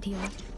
module.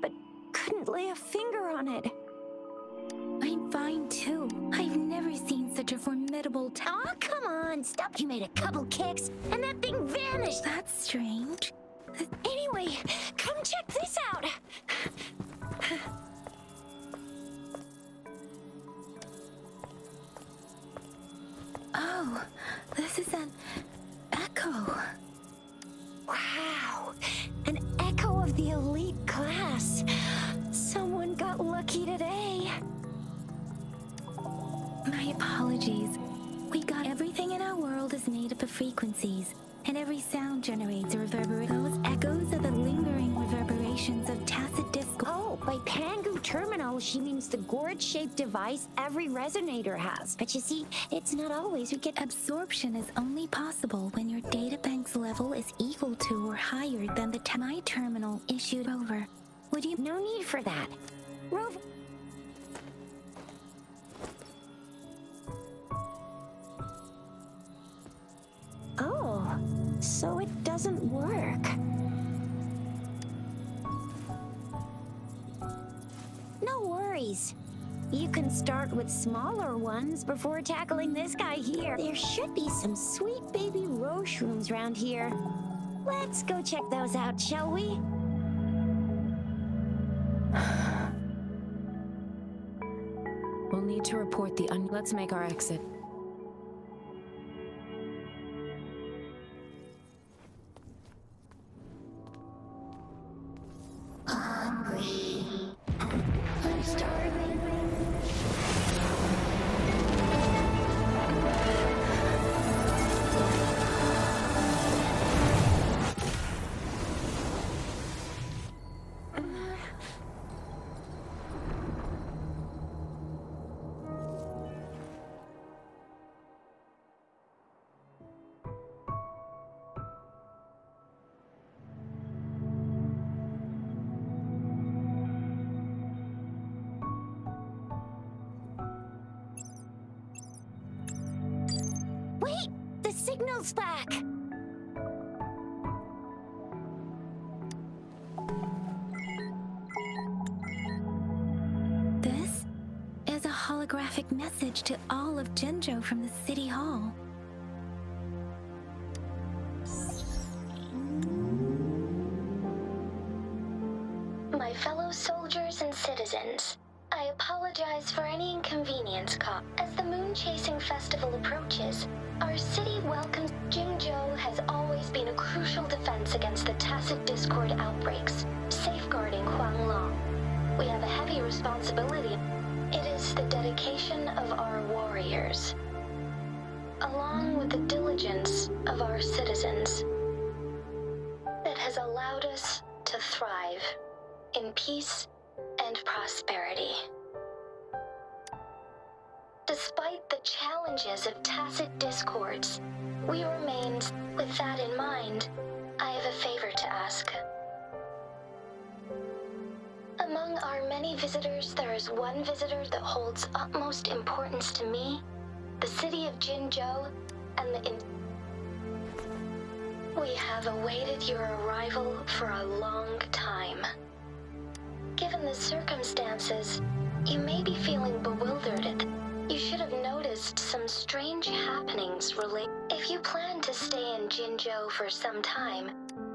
But couldn't lay a finger on it. I'm fine too. I've never seen such a formidable ta- Oh, come on, stop. You made a couple kicks, and that thing vanished. That's strange. Anyway, come check this out. Oh, this is an echo. Wow, an echo of the elite apologies. We got everything in our world is made up of frequencies, and every sound generates a reverberation. Those echoes are the lingering reverberations of tacit discord. Oh, by Pangu Terminal, she means the gourd-shaped device every resonator has. But you see, it's not always we get Absorption is only possible when your databank's level is equal to or higher than the my terminal issued over. Would you? No need for that. Rover. So it doesn't work. No worries. You can start with smaller ones before tackling this guy here. There should be some sweet baby roche rooms around here. Let's go check those out, shall we? We'll need to report the un- Let's make our exit. Message to all of Jinzhou from the city hall. My fellow soldiers and citizens, I apologize for any inconvenience caused. As the Moon Chasing Festival approaches, our city welcomes Jinzhou has always been a crucial defense against the tacit discord outbreaks, safeguarding Huanglong. We have a heavy responsibility. Is the dedication of our warriors, along with the diligence of our citizens, that has allowed us to thrive in peace and prosperity. Despite the challenges of tacit discords, we remain. With that in mind, I have a favor to ask. Among our many visitors, there is one visitor that holds utmost importance to me the city of Jinzhou and the. We have awaited your arrival for a long time. Given the circumstances, you may be feeling bewildered. You should have noticed some strange happenings relate. If you plan to stay in Jinzhou for some time,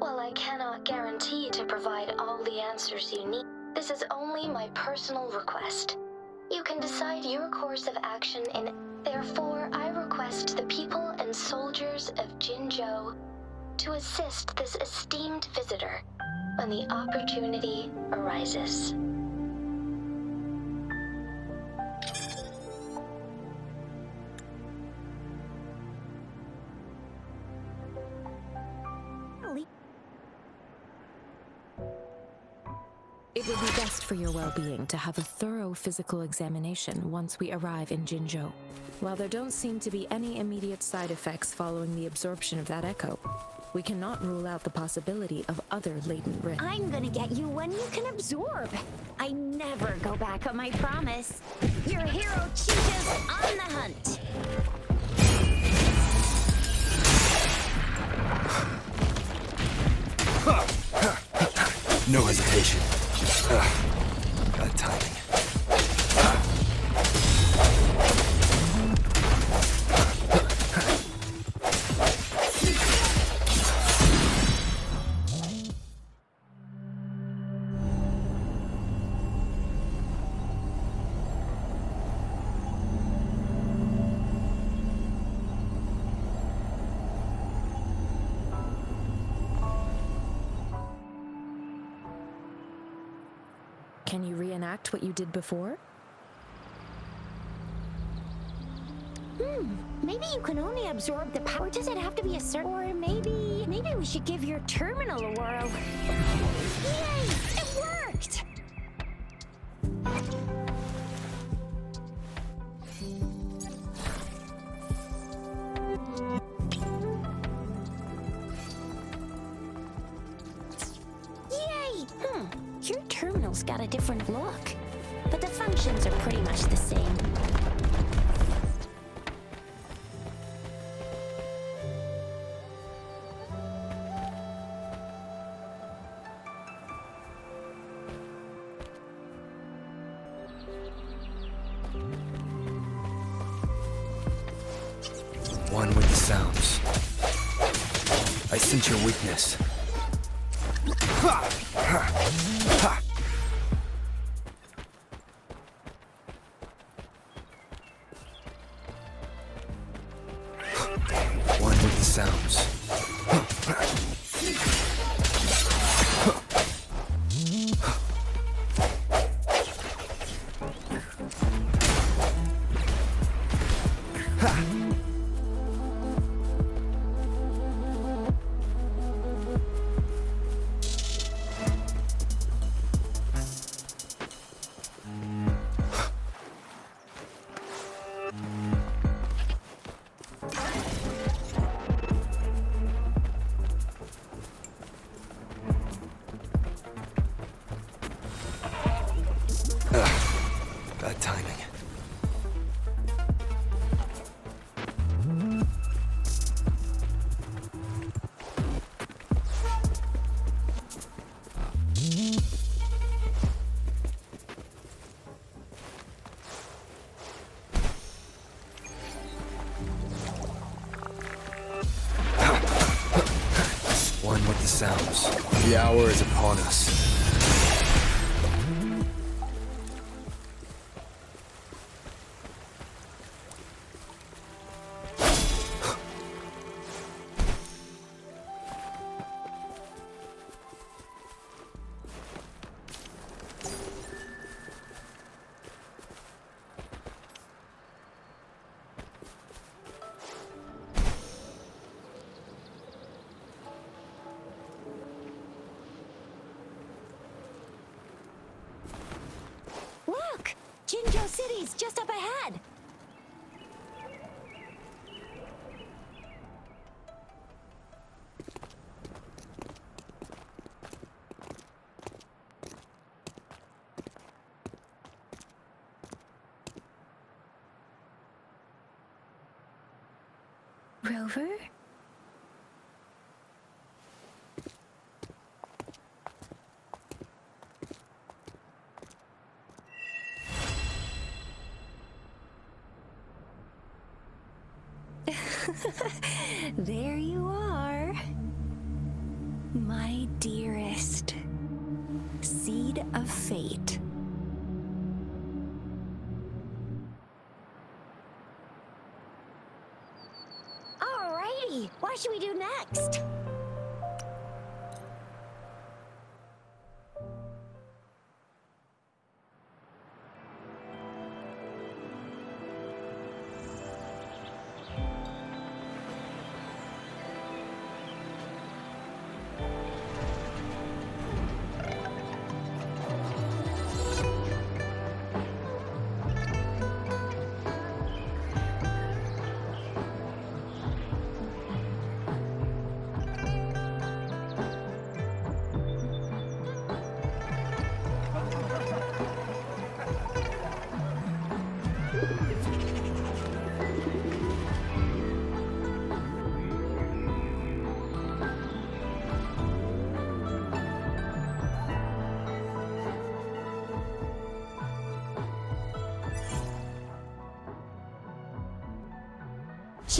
while I cannot guarantee to provide all the answers you need, this is only my personal request. You can decide your course of action in. Therefore, I request the people and soldiers of Jinzhou to assist this esteemed visitor when the opportunity arises. For your well-being to have a thorough physical examination once we arrive in Jinzhou. While there don't seem to be any immediate side effects following the absorption of that echo, we cannot rule out the possibility of other latent risks. I'm gonna get you one you can absorb. I never go back on my promise. Your hero Chixia's on the hunt. No hesitation. Ugh. Timing. What you did before? Hmm, maybe you can only absorb the power. Does it have to be a certain? Or maybe, maybe we should give your terminal a whirl. Yay! It worked! Sounds. Sounds. The hour is upon us. Rover? there you are. My dearest. Seed of fate. Should we do next?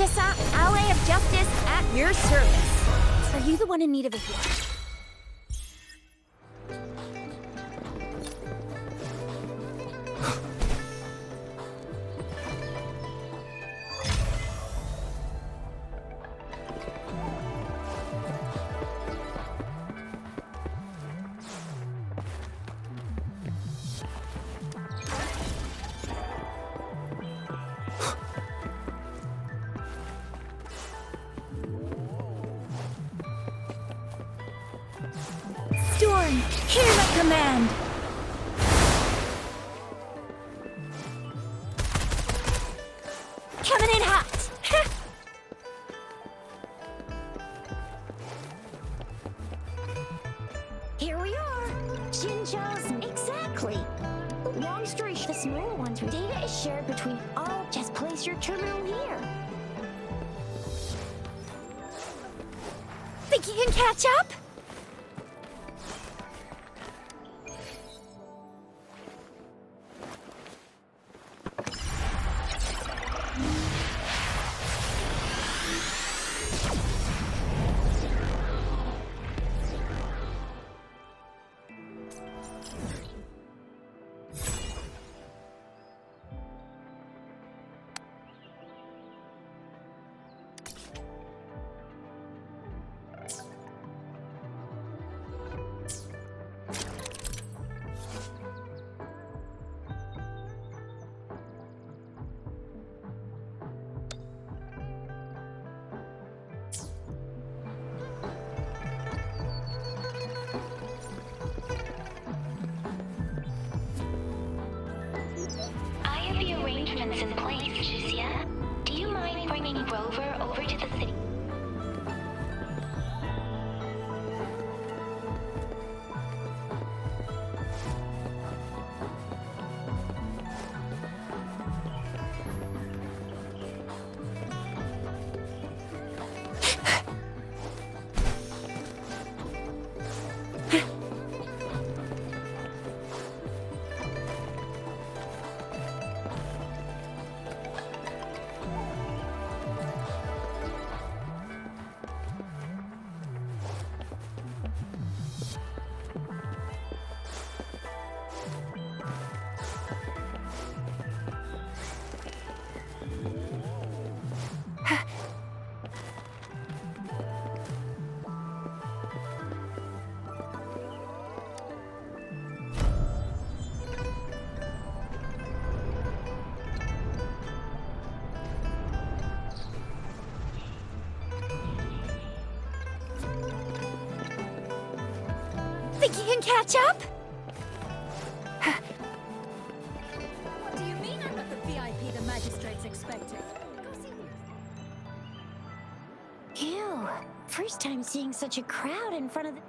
Chixia, ally of justice, at your service. Are you the one in need of a heal? Think you can catch up? What do you mean I'm not the VIP the magistrate's see Ew. First time seeing such a crowd in front of the.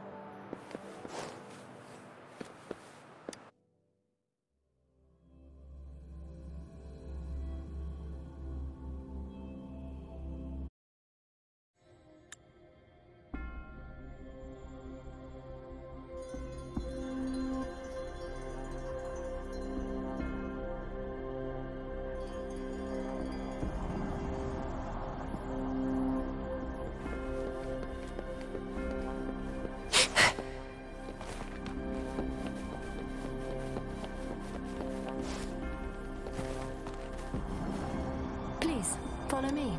Follow me.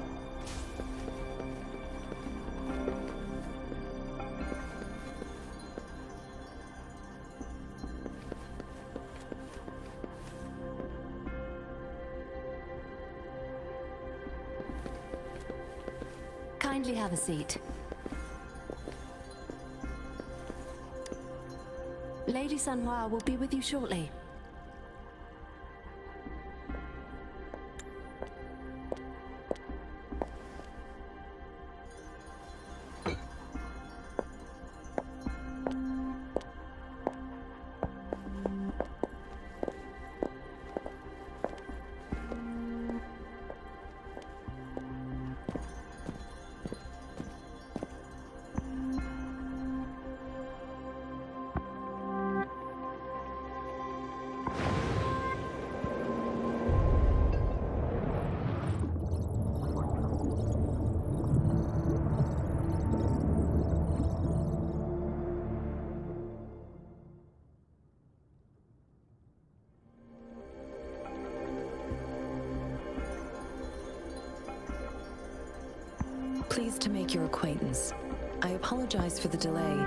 Kindly have a seat. Lady Sanhua will be with you shortly. Pleased to make your acquaintance. I apologize for the delay.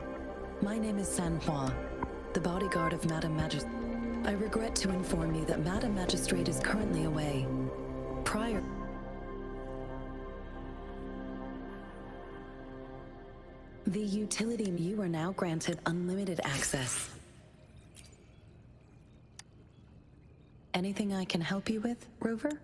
My name is Sanhua, the bodyguard of Madame Magistrate. I regret to inform you that Madame Magistrate is currently away. Prior. The utility you are now granted unlimited access. Anything I can help you with, Rover?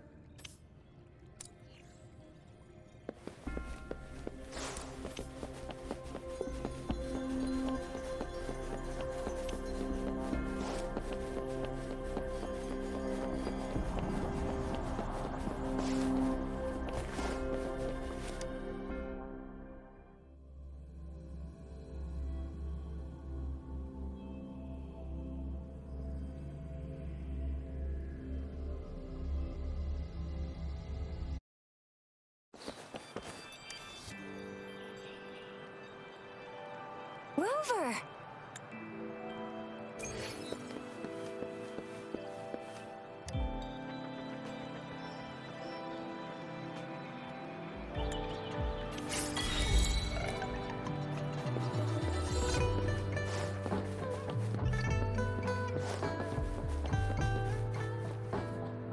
Rover!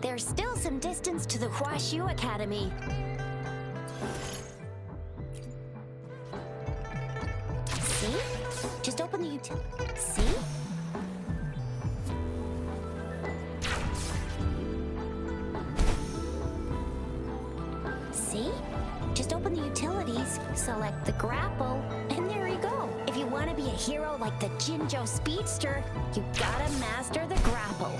There's still some distance to the Huaxu Academy. Just open the. See? See? Just open the utilities, select the grapple, and there you go. If you want to be a hero like the Jinzhou Speedster, you gotta master the grapple.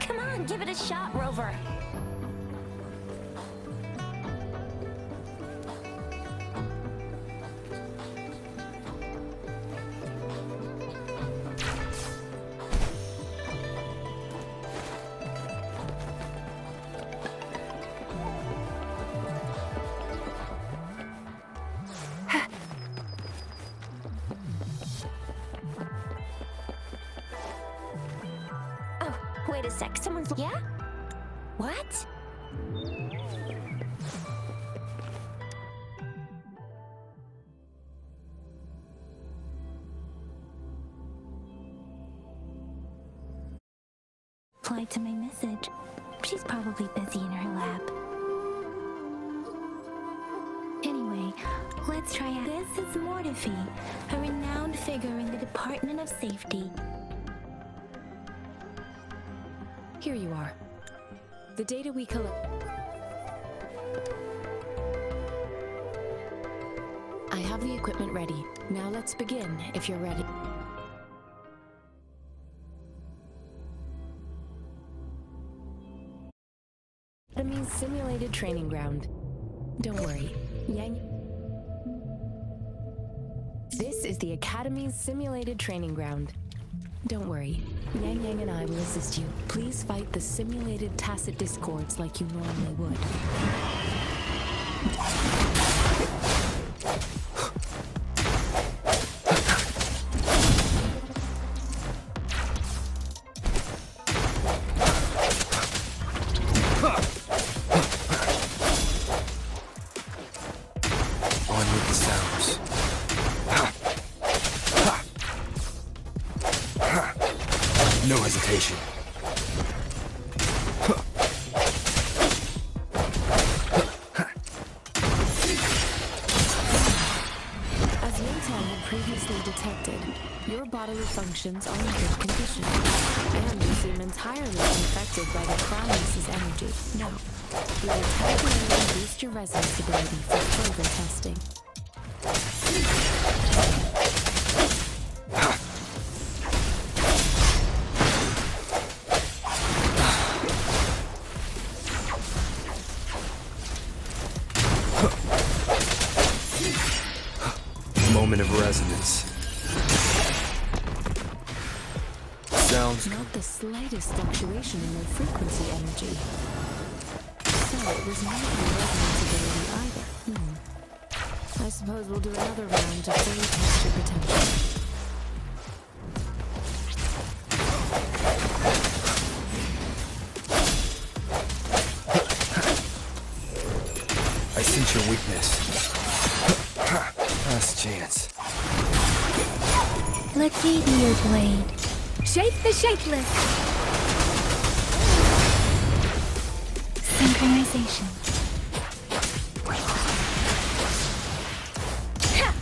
Come on, give it a shot, Rover. What? Replied to my message. She's probably busy in her lab. Anyway, let's try. This is Mortefi, a renowned figure in the Department of Safety. Here you are. The data we collect. I have the equipment ready. Now let's begin, if you're ready. Enemy's simulated training ground. Don't worry, Yang. This is the Academy's simulated training ground. Don't worry, Yangyang and I will assist you. Please fight the simulated tacit discords like you normally would. The fluctuation in their frequency energy. So it was not your resonance ability either. Hmm. I suppose we'll do another round to fully test your potential. I sense your weakness. Last chance. Let's eat your blade. Shape the shapeless. Synchronization. Ha!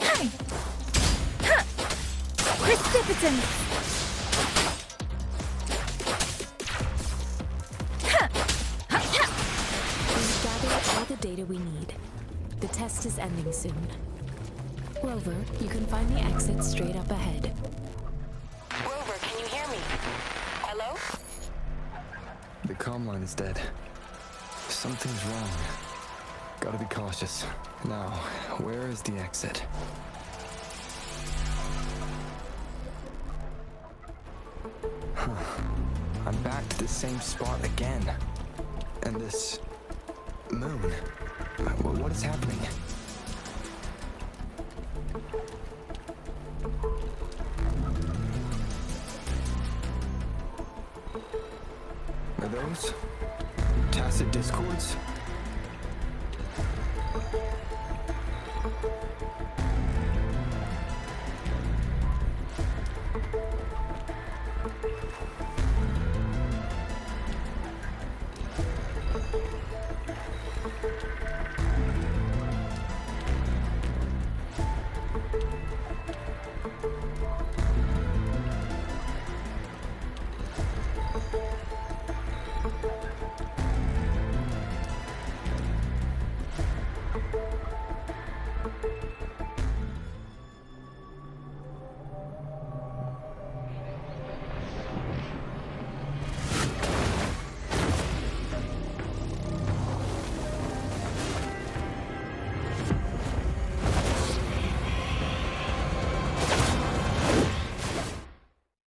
Hi! Ha! Precipitance! Ha! Ha! Ha! We've gathered all the data we need. The test is ending soon. Rover, you can find the exit straight up ahead. Rover, can you hear me? Hello? The comm line is dead. Something's wrong. Gotta be cautious. Now, where is the exit? Huh. I'm back to the same spot again. And this moon. What is happening? Are those tacit discords?